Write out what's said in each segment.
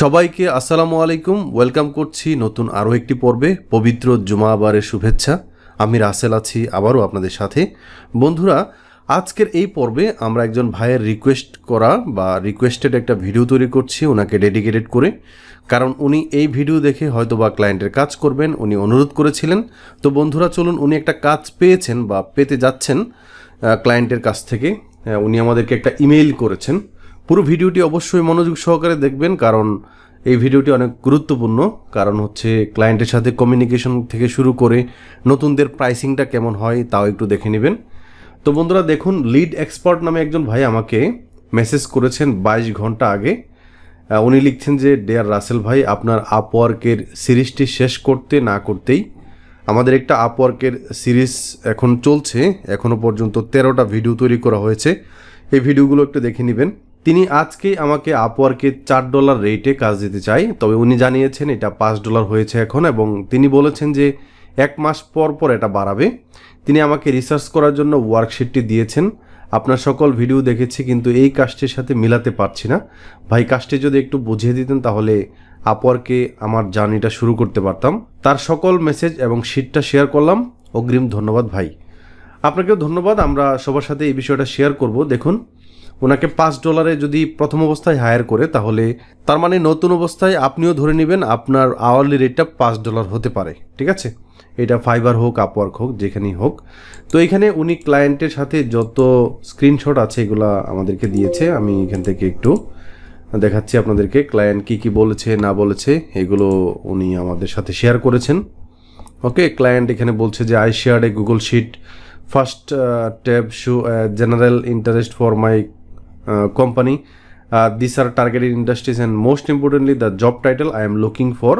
সবাইকে আসসালামু আলাইকুম। ওয়েলকাম করছি নতুন আরও একটি পর্বে পবিত্র জুমাবারের শুভেচ্ছা। আমি রাসেল আছি আবারও আপনাদের সাথে। বন্ধুরা, আজকের এই পর্বে আমরা একজন ভাইয়ের রিকোয়েস্ট করা বা রিকোয়েস্টেড একটা ভিডিও তৈরি করছি, ওনাকে ডেডিকেটেড করে। কারণ উনি এই ভিডিও দেখে হয়তো বা ক্লায়েন্টের কাজ করবেন, উনি অনুরোধ করেছিলেন। তো বন্ধুরা, চলুন উনি একটা কাজ পেয়েছেন বা পেতে যাচ্ছেন ক্লায়েন্টের কাছ থেকে। উনি আমাদেরকে একটা ইমেইল করেছেন। পুরো ভিডিওটি অবশ্যই মনোযোগ সহকারে দেখবেন, কারণ এই ভিডিওটি অনেক গুরুত্বপূর্ণ। কারণ হচ্ছে ক্লায়েন্টের সাথে কমিউনিকেশন থেকে শুরু করে নতুনদের প্রাইসিংটা কেমন হয় তাও একটু দেখে নেবেন। তো বন্ধুরা, দেখুন লিড এক্সপার্ট নামে একজন ভাই আমাকে মেসেজ করেছেন বাইশ ঘণ্টা আগে। উনি লিখছেন যে ডেয়ার রাসেল ভাই, আপনার আপওয়ার্কের সিরিজটি শেষ করতে না করতেই আমাদের একটা আপওয়ার্কের সিরিজ এখন চলছে। এখনও পর্যন্ত তেরোটা ভিডিও তৈরি করা হয়েছে। এই ভিডিওগুলো একটু দেখে নেবেন। তিনি আজকেই আমাকে আপওয়ার্কে চার ডলার রেটে কাজ দিতে চাই। তবে উনি জানিয়েছেন এটা পাঁচ ডলার হয়েছে এখন এবং তিনি বলেছেন যে এক মাস পর পর এটা বাড়াবে। তিনি আমাকে রিসার্চ করার জন্য ওয়ার্কশিটটি দিয়েছেন। আপনার সকল ভিডিও দেখেছি কিন্তু এই কাজটির সাথে মিলাতে পারছি না। ভাই, কাজটি যদি একটু বুঝিয়ে দিতেন তাহলে আপওয়ার্কে আমার জার্নিটা শুরু করতে পারতাম। তার সকল মেসেজ এবং শিটটা শেয়ার করলাম। অগ্রিম ধন্যবাদ ভাই। আপনাকেও ধন্যবাদ। আমরা সবার সাথে এই বিষয়টা শেয়ার করব। দেখুন ওনাকে পাঁচ ডলারে যদি প্রথম অবস্থায় হায়ার করে, তাহলে তার মানে নতুন অবস্থায় আপনিও ধরে নেবেন আপনার আওয়ারলি রেটটা পাঁচ ডলার হতে পারে, ঠিক আছে? এটা ফাইবার হোক আপওয়ার্ক হোক, যেখানেই হোক। তো এখানে উনি ক্লায়েন্টের সাথে যত স্ক্রিনশট আছে, এগুলা আমাদেরকে দিয়েছে। আমি এখান থেকে একটু দেখাচ্ছি আপনাদেরকে ক্লায়েন্ট কি কি বলেছে, না বলেছে, এগুলো উনি আমাদের সাথে শেয়ার করেছেন। ওকে ক্লায়েন্ট এখানে বলছে যে I share a Google sheet first tab show general interest for my company this are targeted industries and most importantly the job title I am looking for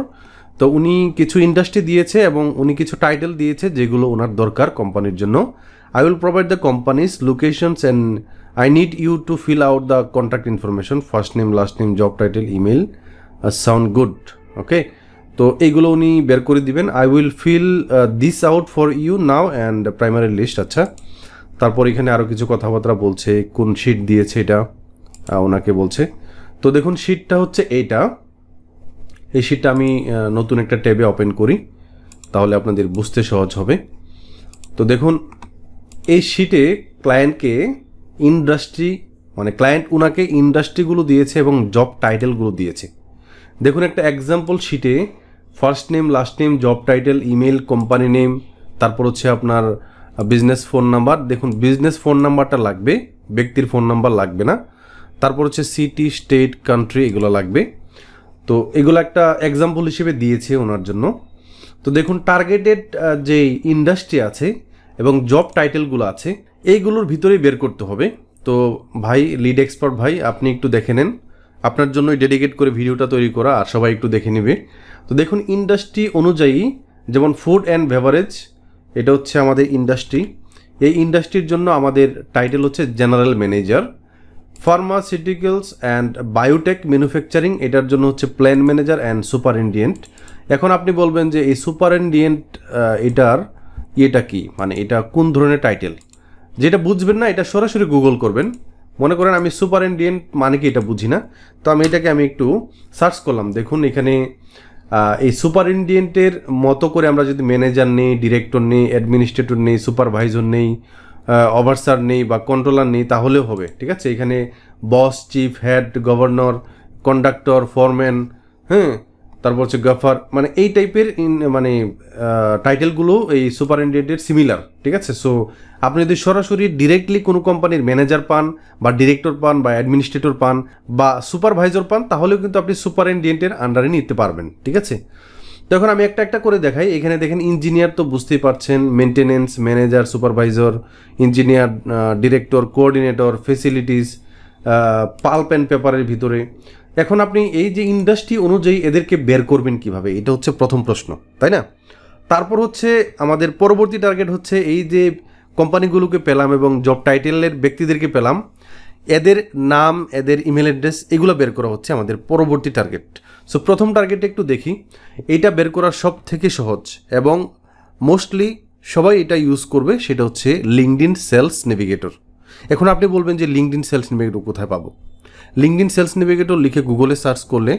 তো উনি কিছু ইন্ডাস্ট্রি দিয়েছে এবং উনি কিছু টাইটেল দিয়েছে যেগুলো ওনার দরকার কোম্পানির জন্য। I will provide the companies locations and I need you to fill out the contact information first name last name job title email sound good okay তো এইগুলো উনি বের করে দিবেন। I will fill this out for you now and primary list আচ্ছা। তারপর এখানে আরও কিছু কথাবার্তা বলছে, কোন শিট দিয়েছে এটা ওনাকে বলছে। তো দেখুন শিটটা হচ্ছে এইটা এই শিটটা আমি নতুন একটা ট্যাবে ওপেন করি, তাহলে আপনাদের বুঝতে সহজ হবে। তো দেখুন, এই শিটে ক্লায়েন্টকে ইন্ডাস্ট্রি মানে ক্লায়েন্ট ওনাকে ইন্ডাস্ট্রিগুলো দিয়েছে এবং জব টাইটেলগুলো দিয়েছে। দেখুন, একটা এক্সাম্পল শিটে first name last name job title email company name তারপর হচ্ছে আপনার বিজনেস ফোন নাম্বার দেখুন বিজনেস ফোন নাম্বারটা লাগবে, ব্যক্তির ফোন নাম্বার লাগবে না। তারপর হচ্ছে সিটি স্টেট কান্ট্রি এগুলো লাগবে। তো এগুলো একটা এক্সাম্পল হিসেবে দিয়েছে ওনার জন্য। তো দেখুন টার্গেটেড যে ইন্ডাস্ট্রি আছে এবং জব টাইটেলগুলো আছে, এইগুলোর ভিতরেই বের করতে হবে। তো ভাই লিড এক্সপার্ট ভাই, আপনি একটু দেখে নেন। আপনার জন্যই ডেডিকেট করে ভিডিওটা তৈরি করা, আর সবাই একটু দেখে নেবে। তো দেখুন ইন্ডাস্ট্রি অনুযায়ী যেমন ফুড অ্যান্ড বেভারেজ এটা হচ্ছে আমাদের ইন্ডাস্ট্রি এই ইন্ডাস্ট্রির জন্য আমাদের টাইটেল হচ্ছে general manager pharmaceuticals and biotech manufacturing এটার জন্য হচ্ছে প্ল্যান ম্যানেজার অ্যান্ড সুপারিনডিয়েন্ট এখন আপনি বলবেন যে এই সুপারিনডিয়েন্ট এটার ইয়েটা কি? মানে এটা কোন ধরনের টাইটেল যেটা বুঝবেন না, এটা সরাসরি গুগল করবেন। মনে করেন আমি সুপারিনডিয়েন্ট মানে কি এটা বুঝি না। তো আমি এটাকে আমি একটু সার্চ করলাম। দেখুন এখানে এই সুপারিনটেন্ডেন্টের মতো করে আমরা যদি ম্যানেজার নেই, ডিরেক্টর নেই, অ্যাডমিনিস্ট্রেটর নেই, সুপারভাইজার নেই অভারসার নেই বা কন্ট্রোলার নেই, তাহলেও হবে, ঠিক আছে? এখানে boss, chief, head, governor, conductor, foreman হ্যাঁ তারপর হচ্ছে গাফার মানে এই টাইপের মানে টাইটেলগুলো এই সুপারিনটেন্ডেন্টের সিমিলার ঠিক আছে? সো আপনি যদি সরাসরি ডিরেক্টলি কোনো কোম্পানির ম্যানেজার পান, বা ডিরেক্টর পান, বা অ্যাডমিনিস্ট্রেটর পান, বা সুপারভাইজার পান, তাহলেও কিন্তু আপনি সুপারিনটেন্ডেন্টের আন্ডারে নিতে পারবেন, ঠিক আছে? তখন আমি একটা একটা করে দেখাই। এখানে দেখেন ইঞ্জিনিয়ার তো বুঝতেই পারছেন maintenance manager supervisor engineer director coordinator facilities pulp and পেপারের ভিতরে। এখন আপনি এই যে ইন্ডাস্ট্রি অনুযায়ী এদেরকে বের করবেন কীভাবে? এটা হচ্ছে প্রথম প্রশ্ন, তাই না? তারপর হচ্ছে আমাদের পরবর্তী টার্গেট হচ্ছে এই যে কোম্পানিগুলোকে পেলাম এবং জব টাইটেলের ব্যক্তিদেরকে পেলাম, এদের নাম, এদের ইমেল অ্যাড্রেস এগুলো বের করা হচ্ছে আমাদের পরবর্তী টার্গেট সো প্রথম টার্গেটটা একটু দেখি। এইটা বের করা সব থেকে সহজ এবং মোস্টলি সবাই এটা ইউজ করবে, সেটা হচ্ছে লিঙ্কডিন সেলস নেভিগেটর এখন আপনি বলবেন যে লিঙ্কডিন সেলস নেভিগেটর কোথায় পাবো? লিঙ্কডিন সেলস নেভিগেটর লিখে গুগলে সার্চ করলে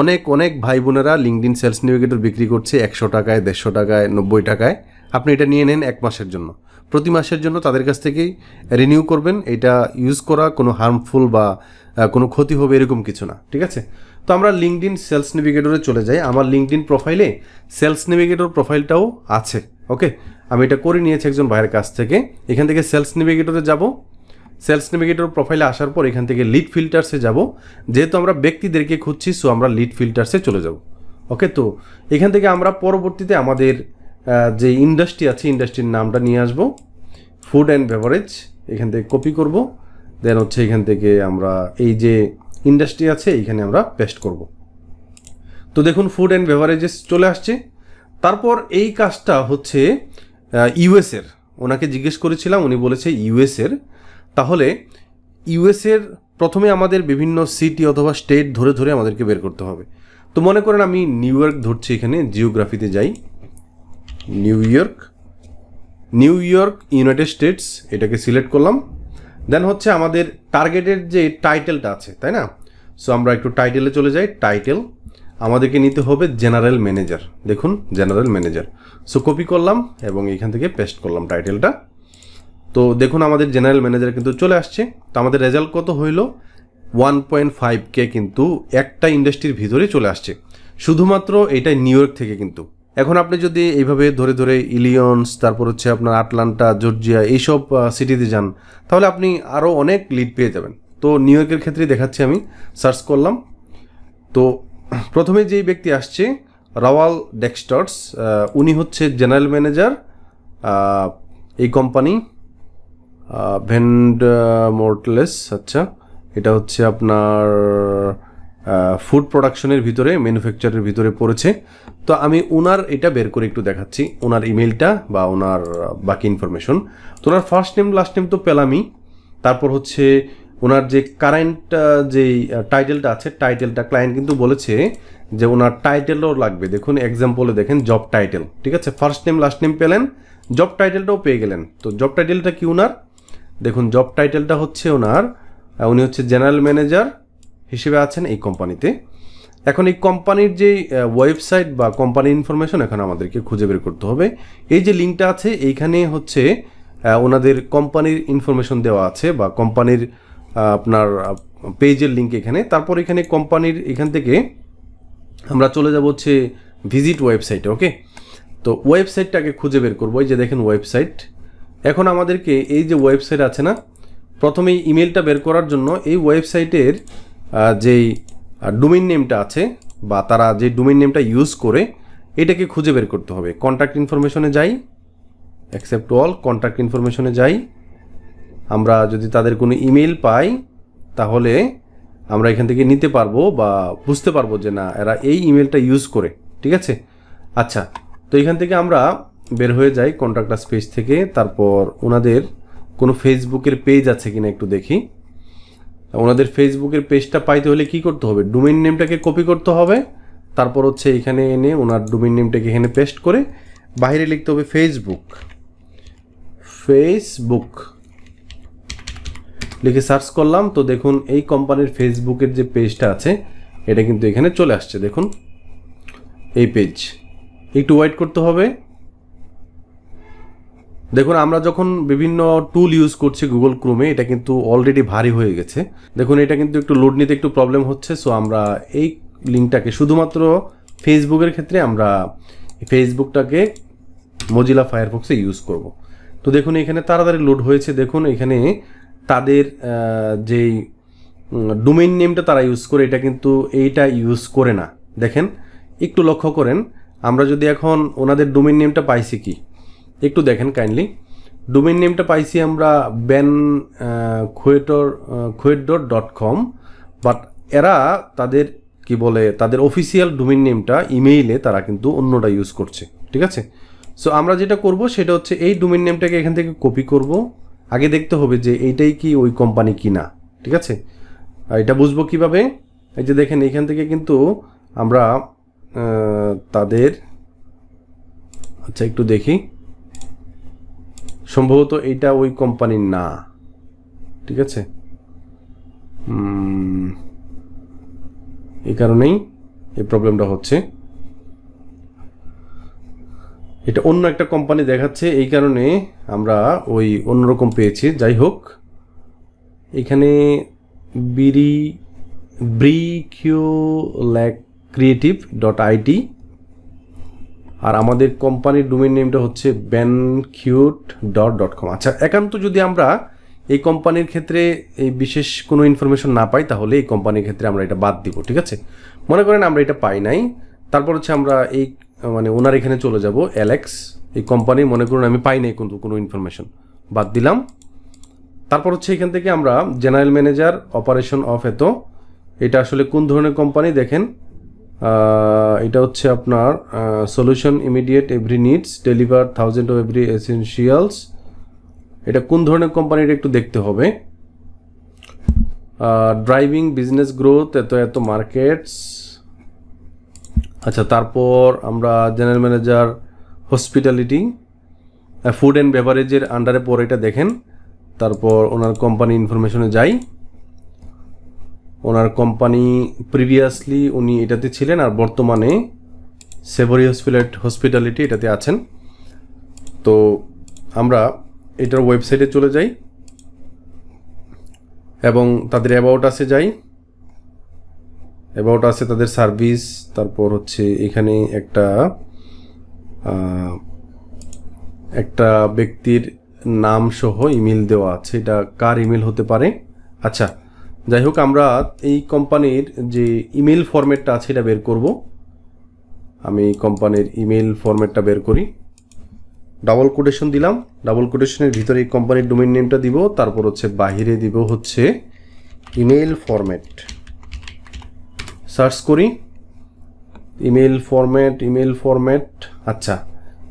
অনেক অনেক ভাই বোনেরা লিঙ্কডিন সেলস নেভিগেটর বিক্রি করছে একশো টাকায়, দেড়শো টাকায়, নব্বই টাকায়। আপনি এটা নিয়ে নেন এক মাসের জন্য। প্রতি মাসের জন্য তাদের কাছ থেকেই রিনিউ করবেন। এটা ইউজ করা কোনো হার্মফুল বা কোনো ক্ষতি হবে এরকম কিছু না, ঠিক আছে? তো আমরা লিঙ্কডিন সেলস নেভিগেটরে চলে যাই। আমার লিঙ্কডিন প্রোফাইলে সেলস নেভিগেটর প্রোফাইলটাও আছে ওকে আমি এটা করে নিয়েছি একজন ভাইয়ের কাছ থেকে। এখান থেকে সেলস নেভিগেটরে যাব। সেলস নেভিগেটর প্রোফাইলে আসার পর এখান থেকে লিড ফিল্টার্সে যাব। যেহেতু আমরা ব্যক্তিদেরকে খুঁজছি সো আমরা লিড ফিল্টার্সে চলে যাব। ওকে তো এখান থেকে আমরা পরবর্তীতে আমাদের যে ইন্ডাস্ট্রি আছে ইন্ডাস্ট্রির নামটা নিয়ে আসব। ফুড অ্যান্ড বেভারেজ এখান থেকে কপি করব। দেন হচ্ছে এখান থেকে আমরা এই যে ইন্ডাস্ট্রি আছে, এইখানে আমরা পেস্ট করব। তো দেখুন ফুড অ্যান্ড বেভারেজেস চলে আসছে। তারপর এই কাজটা হচ্ছে ইউএসের ওনাকে জিজ্ঞেস করেছিলাম, উনি বলেছে ইউএসের তাহলে ইউএসের প্রথমে আমাদের বিভিন্ন সিটি অথবা স্টেট ধরে ধরে আমাদেরকে বের করতে হবে। তো মনে করেন আমি নিউ ইয়র্ক ধরছি এখানে, জিওগ্রাফিতে যাই। New York New York, United States, এটাকে সিলেক্ট করলাম। দেন হচ্ছে আমাদের টার্গেটের যে টাইটেলটা আছে, তাই না? সো আমরা একটু টাইটেলে চলে যাই, টাইটেল। আমাদেরকে নিতে হবে জেনারেল ম্যানেজার। দেখুন, জেনারেল ম্যানেজার। সো কপি করলাম এবং এখান থেকে পেস্ট করলাম টাইটেলটা। তো দেখুন আমাদের জেনারেল ম্যানেজার কিন্তু চলে আসছে। তো আমাদের রেজাল্ট কত হইল? ওয়ান পয়েন্ট ফাইভ কে কিন্তু একটা ইন্ডাস্ট্রির ভিতরে চলে আসছে। শুধুমাত্র এটা নিউ ইয়র্ক থেকে কিন্তু। এখন আপনি যদি এইভাবে ধরে ধরে ইলিয়ন্স তারপর হচ্ছে আপনার আটলান্টা জর্জিয়া এইসব সিটিতে যান, তাহলে আপনি আরও অনেক লিড পেয়ে যাবেন। তো নিউ ইয়র্কের ক্ষেত্রে দেখাচ্ছি আমি সার্চ করলাম। তো প্রথমে যেই ব্যক্তি আসছে রাওয়াল ডেক্সটার্স উনি হচ্ছে জেনারেল ম্যানেজার এই কোম্পানি ভেন্ড মোর্টলেস আচ্ছা এটা হচ্ছে আপনার ফুড প্রোডাকশনের ভিতরে ম্যানুফ্যাকচারের ভিতরে পড়েছে। তো আমি ওনার এটা বের করে একটু দেখাচ্ছি ওনার ইমেলটা বা ওনার বাকি ইনফরমেশন তো ওনার ফার্স্ট নেম লাস্ট নেম তো পেলামই। তারপর হচ্ছে ওনার যে কারেন্ট যেই টাইটেলটা আছে টাইটেলটা ক্লায়েন্ট কিন্তু বলেছে যে ওনার টাইটেলও লাগবে। দেখুন এক্সাম্পলে দেখেন জব টাইটেল ঠিক আছে? ফার্স্ট নেম লাস্ট নেম পেলেন জব টাইটেলটাও পেয়ে গেলেন। তো জব টাইটেলটা কি ওনার দেখুন জব টাইটেলটা হচ্ছে ওনার উনি হচ্ছে জেনারেল ম্যানেজার হিসেবে আছেন এই কোম্পানিতে এখন এই কোম্পানির যে ওয়েবসাইট বা কোম্পানির ইনফরমেশন এখন আমাদেরকে খুঁজে বের করতে হবে। এই যে লিঙ্কটা আছে, এইখানে হচ্ছে ওনাদের কোম্পানির ইনফরমেশন দেওয়া আছে বা কোম্পানির আপনার পেজের লিঙ্ক এখানে। তারপর এখানে কোম্পানির এখান থেকে আমরা চলে যাব হচ্ছে ভিজিট ওয়েবসাইটে ওকে তো ওয়েবসাইটটাকে খুঁজে বের করব। এই যে দেখেন ওয়েবসাইট এখন আমাদেরকে এই যে ওয়েবসাইট আছে না প্রথমে ইমেলটা বের করার জন্য এই ওয়েবসাইটের যেই ডোমেইন নেমটা আছে বা তারা যে ডোমেইন নেমটা ইউজ করে, এটাকে খুঁজে বের করতে হবে। কন্ট্যাক্ট ইনফরমেশনে যাই অ্যাকসেপ্ট অল কন্ট্যাক্ট ইনফরমেশনে যাই। আমরা যদি তাদের কোনো ইমেল পাই, তাহলে আমরা এখান থেকে নিতে পারব বা বুঝতে পারব যে না, এরা এই ইমেলটা ইউজ করে, ঠিক আছে? আচ্ছা তো এখান থেকে আমরা বের হয়ে যাই কন্ট্রাক্টার পেজ থেকে। তারপর ওনাদের কোনো ফেসবুকের পেজ আছে কিনা একটু দেখি। ওনাদের ফেসবুকের পেজটা পাইতে হলে কি করতে হবে? ডোমেইন নেমটাকে কপি করতে হবে। তারপর হচ্ছে এখানে এনে ওনার ডোমেইন নেমটাকে এখানে পেস্ট করে বাইরে লিখতে হবে ফেসবুক ফেসবুক লিখে সার্চ করলাম। তো দেখুন, এই কোম্পানির ফেসবুকের যে পেজটা আছে, এটা কিন্তু এখানে চলে আসছে। দেখুন, এই পেজ একটু ওয়েট করতে হবে। দেখুন, আমরা যখন বিভিন্ন টুল ইউজ করছি গুগল ক্রোমে এটা কিন্তু অলরেডি ভারী হয়ে গেছে। দেখুন, এটা কিন্তু একটু লোড নিতে একটু প্রবলেম হচ্ছে সো আমরা এই লিঙ্কটাকে শুধুমাত্র ফেসবুকের ক্ষেত্রে আমরা ফেসবুকটাকে মজিলা ফায়ারফক্সে ইউজ করব। তো দেখুন, এখানে তাড়াতাড়ি লোড হয়েছে। দেখুন, এখানে তাদের যেই ডোমেইন নেমটা তারা ইউজ করে, এটা কিন্তু এইটা ইউজ করে না। দেখেন, একটু লক্ষ্য করেন, আমরা যদি এখন ওনাদের ডোমেইন নেমটা পাইছি কি? একটু দেখেন কাইন্ডলি ডোমেইন নেমটা পাইছি আমরা ব্যান খুয়েটর খুয়েটর ডট কম বাট এরা তাদের, কি বলে, তাদের অফিসিয়াল ডোমেইন নেমটা ইমেইলে তারা কিন্তু অন্যটা ইউজ করছে, ঠিক আছে? সো আমরা যেটা করব সেটা হচ্ছে এই ডোমেইন নেমটাকে এখান থেকে কপি করব। আগে দেখতে হবে যে এইটাই কি ওই কোম্পানি কি না ঠিক আছে? এটা বুঝব কীভাবে? এই যে দেখেন, এখান থেকে কিন্তু আমরা তাদের আচ্ছা একটু দেখি। সম্ভবত এটা ওই কোম্পানির না। ঠিক আছে? এই কারণেই এই প্রবলেমটা হচ্ছে। এটা অন্য একটা কোম্পানি দেখাচ্ছে, এই কারণে আমরা ওই অন্যরকম পেয়েছি। যাই হোক, এখানে বিরি ব্রিকিউ ল্যাক ক্রিয়েটিভ ডট আইটি আর আমাদের কোম্পানির ডোমেন নেমটা হচ্ছে ব্যানকিউট ডট ডট কম আচ্ছা একান্ত যদি আমরা এই কোম্পানির ক্ষেত্রে এই বিশেষ কোনো ইনফরমেশন না পাই, তাহলে এই কোম্পানির ক্ষেত্রে আমরা এটা বাদ দিব, ঠিক আছে? মনে করেন আমরা এটা পাই নাই, তারপর হচ্ছে আমরা এই মানে ওনার এখানে চলে যাব অ্যালেক্স এই কোম্পানি মনে করুন আমি পাই নাই কিন্তু কোনো ইনফরমেশন বাদ দিলাম। তারপর হচ্ছে এখান থেকে আমরা জেনারেল ম্যানেজার অপারেশন অফ এত, এটা আসলে কোন ধরনের কোম্পানি দেখেন? এটা হচ্ছে আপনার solution immediate every needs deliver thousand of every essentials এটা কোন ধরনের কোম্পানি এটা একটু দেখতে হবে। ড্রাইভিং বিজনেস গ্রোথ এত এত মার্কেটস আচ্ছা তারপর আমরা general manager hospitality food and বেভারেজের আন্ডারে পর এটা দেখেন। তারপর ওনার কোম্পানি ইনফরমেশনে যাই। ওনার কোম্পানি প্রিভিয়াসলি উনি এটাতে ছিলেন আর বর্তমানে সেভরি হসপিটাল হসপিটালিটি এটাতে আছেন। তো আমরা এটার ওয়েবসাইটে চলে যাই এবং তাদের অ্যাবাউট আসে যাই। অ্যাবাউট আছে তাদের সার্ভিস তারপর হচ্ছে এখানে একটা একটা ব্যক্তির নাম সহ ইমেল দেওয়া আছে। এটা কার ইমেল হতে পারে? আচ্ছা যাই হোক, আমরা এই কোম্পানির যে ইমেল ফরম্যাটটা আছে এটা বের করব। আমি কোম্পানির ইমেল ফরম্যাটটা বের করি। ডাবল কোটেশন দিলাম। ডাবল কোটেশনের ভিতরে এই কোম্পানির ডোমেইন নেমটা দিব। তারপর হচ্ছে বাহিরে দিব হচ্ছে ইমেল ফরম্যাট। সার্চ করি। Email format email format. আচ্ছা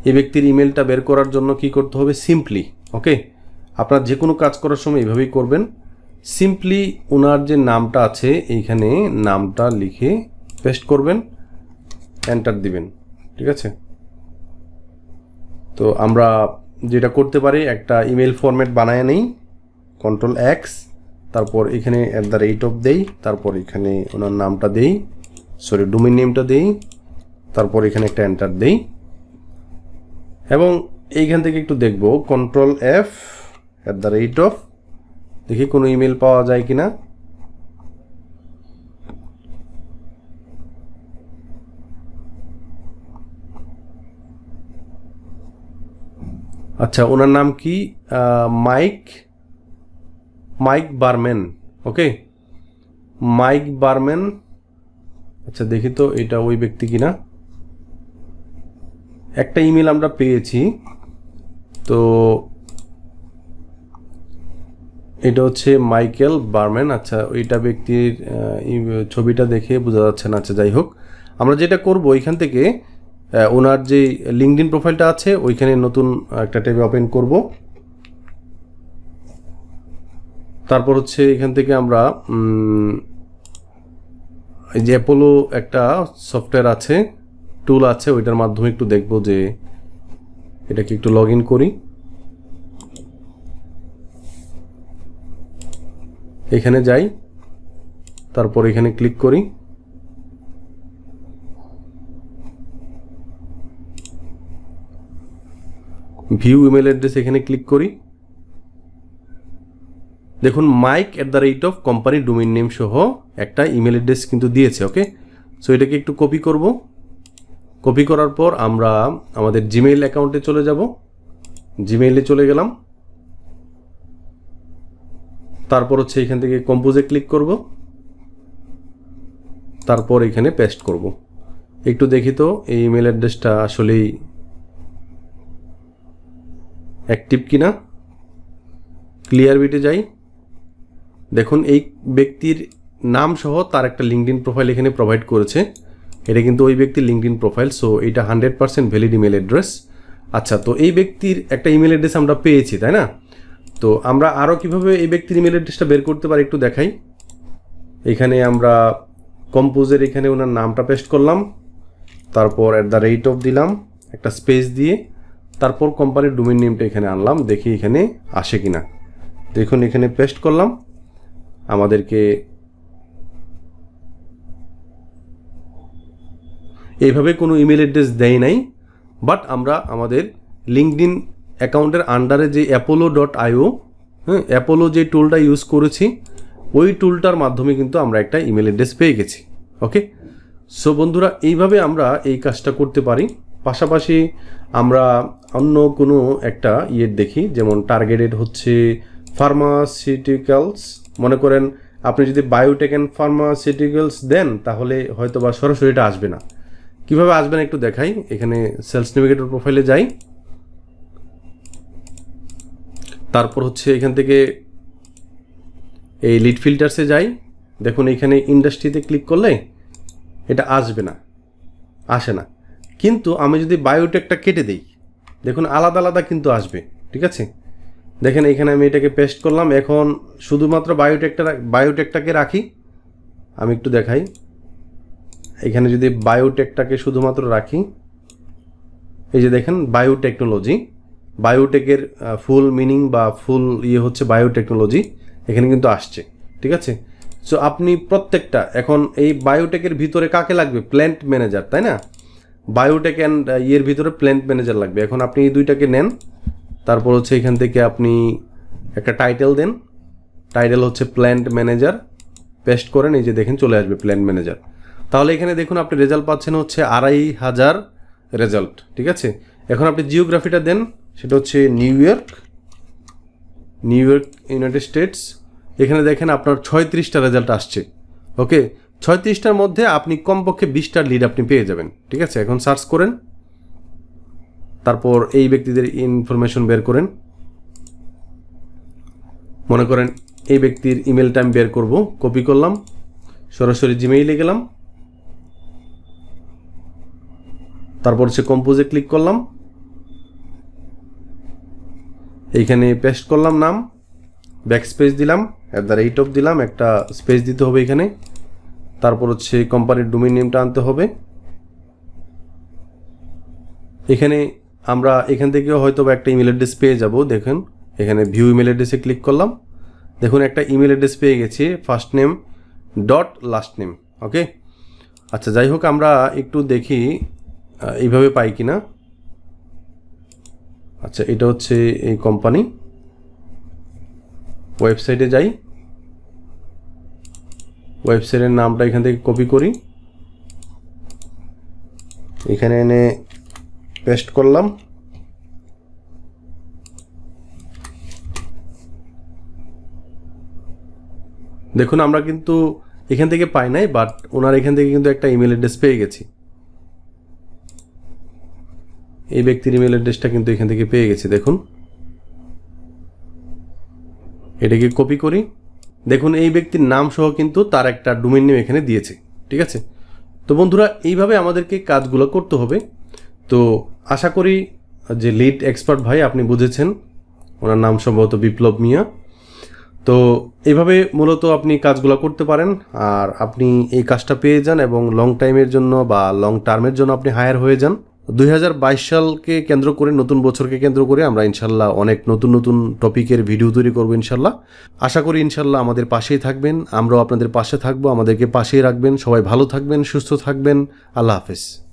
এই ব্যক্তির ইমেলটা বের করার জন্য কি করতে হবে? সিম্পলি ওকে আপনার যে কোনো কাজ করার সময় এইভাবেই করবেন। সিম্পলি ওনার যে নামটা আছে, এইখানে নামটা লিখে পেস্ট করবেন এন্টার দিবেন, ঠিক আছে? তো আমরা যেটা করতে পারি, একটা ইমেল ফরম্যাট বানায় নেই কন্ট্রোল এক্স তারপর এখানে অ্যাট দ্য রেট অফ দেই, তারপর এখানে ওনার নামটা দেই সরি ডোমেন নেমটা দেই, তারপর এখানে একটা এন্টার দেই। এবং এইখান থেকে একটু দেখব control F at the rate of দেখি কোনো ইমেল পাওয়া যায় কিনা। আচ্ছা ওনার নাম কি? Mike Mike Berman, okay? Mike Berman. আচ্ছা দেখি তো এটা ওই ব্যক্তি কিনা। একটা ইমেল আমরা পেয়েছি। তো এটা হচ্ছে মাইকেল বারম্যান আচ্ছা ওইটা ব্যক্তির ছবিটা দেখে বোঝা যাচ্ছে না। আচ্ছা যাই হোক, আমরা যেটা করব ওইখান থেকে ওনার যে লিঙ্কডিন প্রোফাইলটা আছে, ওইখানে নতুন একটা ট্যাবে ওপেন করব। তারপর হচ্ছে এখান থেকে আমরা এই যে অ্যাপোলো একটা সফটওয়্যার আছে টুল আছে, ওইটার মাধ্যমে একটু দেখব যে এটাকে একটু লগ ইন করি। এখানে যাই, তারপর এখানে ক্লিক করি। ভিউ ইমেল অ্যাড্রেস এখানে ক্লিক করি। দেখুন Mike at the rate of company domain name সহ একটা ইমেল অ্যাড্রেস কিন্তু দিয়েছে ওকে সো এটাকে একটু কপি করব। কপি করার পর আমরা আমাদের জিমেইল অ্যাকাউন্টে চলে যাব। জিমেইলে চলে গেলাম। তারপর হচ্ছে এখান থেকে কম্পোজে ক্লিক করব। তারপর এখানে পেস্ট করব। একটু দেখি তো, এই ইমেল অ্যাড্রেসটা আসলেই অ্যাক্টিভ কিনা। ক্লিয়ার বিটে যাই। দেখুন, এই ব্যক্তির নাম সহ তার একটা লিঙ্কডিন প্রোফাইল এখানে প্রোভাইড করেছে। এটা কিন্তু ওই ব্যক্তির লিঙ্কডিন প্রোফাইল সো এটা hundred percent valid email address আচ্ছা তো এই ব্যক্তির একটা ইমেল অ্যাড্রেস আমরা পেয়েছি, তাই না? তো আমরা আরও কীভাবে এই ব্যক্তির ইমেল অ্যাড্রেসটা বের করতে পারি একটু দেখাই। এখানে আমরা কম্পোজের এখানে ওনার নামটা পেস্ট করলাম, তারপর অ্যাট দ্য রেট অফ দিলাম, একটা স্পেস দিয়ে, তারপর কোম্পানির ডোমেন নেমটা এখানে আনলাম, দেখি এখানে আসে কিনা। দেখুন, এখানে পেস্ট করলাম, আমাদেরকে এইভাবে কোনো ইমেল অ্যাড্রেস দেয় নাই বাট আমরা আমাদের লিঙ্কডিন অ্যাকাউন্টের আন্ডারে যে অ্যাপোলো ডট আইও হ্যাঁ অ্যাপোলো যে টুলটা ইউজ করেছি, ওই টুলটার মাধ্যমে কিন্তু আমরা একটা ইমেল অ্যাড্রেস পেয়ে গেছি ওকে সো বন্ধুরা, এইভাবে আমরা এই কাজটা করতে পারি। পাশাপাশি আমরা অন্য কোনো একটা ইয়ের দেখি, যেমন টার্গেটেড হচ্ছে ফার্মাসিউটিক্যালস মনে করেন, আপনি যদি বায়োটেক অ্যান্ড ফার্মাসিউটিক্যালস দেন, তাহলে হয়তো বা সরাসরি এটা আসবে না। কীভাবে আসবেন একটু দেখাই। এখানে সেলস নেভিগেটর প্রোফাইলে যাই। তারপর হচ্ছে এখান থেকে এই লিড ফিল্টার্সে যাই। দেখুন এখানে ইন্ডাস্ট্রিতে ক্লিক করলে এটা আসবে না, আসে না। কিন্তু আমি যদি বায়োটেকটা কেটে দিই, দেখুন, আলাদা আলাদা কিন্তু আসবে, ঠিক আছে? দেখেন এখানে আমি এটাকে পেস্ট করলাম। এখন শুধুমাত্র বায়োটেকটা বায়োটেকটাকে রাখি। আমি একটু দেখাই। এখানে যদি বায়োটেকটাকে শুধুমাত্র রাখি, এই যে দেখেন বায়োটেকনোলজি বায়োটেকের ফুল মিনিং বা ফুল ইয়ে হচ্ছে বায়োটেকনোলজি এখানে কিন্তু আসছে, ঠিক আছে? সো আপনি প্রত্যেকটা, এখন এই বায়োটেকের ভিতরে কাকে লাগবে? প্ল্যান্ট ম্যানেজার তাই না? বায়োটেক অ্যান্ড ইয়ের ভিতরে প্ল্যান্ট ম্যানেজার লাগবে। এখন আপনি এই দুইটাকে নেন, তারপর হচ্ছে এখান থেকে আপনি একটা টাইটেল দেন। টাইটেল হচ্ছে প্ল্যান্ট ম্যানেজার পেস্ট করেন, এই যে দেখেন চলে আসবে প্ল্যান্ট ম্যানেজার তাহলে এখানে দেখুন আপনি রেজাল্ট পাচ্ছেন হচ্ছে আড়াই হাজার রেজাল্ট ঠিক আছে? এখন আপনি জিওগ্রাফিটা দেন সেটা হচ্ছে New York New York, United States. এখানে দেখেন আপনার ছয়ত্রিশটা রেজাল্ট আসছে ওকে ছয়ত্রিশটার মধ্যে আপনি কমপক্ষে বিশটার লিড আপনি পেয়ে যাবেন, ঠিক আছে? এখন সার্চ করেন, তারপর এই ব্যক্তিদের ইনফরমেশন বের করেন। মনে করেন এই ব্যক্তির ইমেলটা আমি বের করব কপি করলাম, সরাসরি জিমেইলে গেলাম। তারপর হচ্ছে কম্পোজে ক্লিক করলাম। এইখানে পেস্ট করলাম নাম ব্যাক স্পেস দিলাম অ্যাট দ্য রেট অফ দিলাম, একটা স্পেস দিতে হবে এখানে। তারপর হচ্ছে কোম্পানির ডোমেইন নেমটা আনতে হবে। এখানে আমরা এখান থেকেও হয়তো একটা ইমেল অ্যাড্রেস পেয়ে যাব, দেখুন। এখানে ভিউ ইমেল অ্যাড্রেসে ক্লিক করলাম। দেখুন, একটা ইমেল অ্যাড্রেস পেয়ে গেছি first name dot last name okay আচ্ছা যাই হোক, আমরা একটু দেখি এইভাবে পাই কি না আচ্ছা এটা হচ্ছে এই কোম্পানি ওয়েবসাইটে যাই। ওয়েবসাইটের নামটা এখান থেকে কপি করি। এখানে এনে পেস্ট করলাম। দেখুন, আমরা কিন্তু এখান থেকে পাই নাই বাট ওনার এখান থেকে কিন্তু একটা ইমেল অ্যাড্রেস পেয়ে গেছি। এই ব্যক্তির ইমেল অ্যাড্রেসটা কিন্তু এখান থেকে পেয়ে গেছি, দেখুন। এটাকে কপি করি। দেখুন, এই ব্যক্তির নাম সহ কিন্তু তার একটা ডোমেন নেম এখানে দিয়েছে, ঠিক আছে? তো বন্ধুরা, এইভাবে আমাদেরকে কাজগুলো করতে হবে। তো আশা করি যে লিড এক্সপার্ট ভাই আপনি বুঝেছেন, ওনার নাম সম্ভবত বিপ্লব মিয়া। তো এইভাবে মূলত আপনি কাজগুলো করতে পারেন, আর আপনি এই কাজটা পেয়ে যান এবং লং টাইমের জন্য বা লং টার্মের জন্য আপনি হায়ার হয়ে যান। দুই হাজার বাইশ সালকে কেন্দ্র করে, নতুন বছরকে কেন্দ্র করে আমরা ইনশাল্লাহ অনেক নতুন নতুন টপিকের ভিডিও তৈরি করব ইনশাল্লাহ। আশা করি ইনশাল্লাহ আমাদের পাশেই থাকবেন, আমরাও আপনাদের পাশে থাকব, আমাদেরকে পাশেই রাখবেন। সবাই ভালো থাকবেন, সুস্থ থাকবেন। আল্লাহ হাফেজ।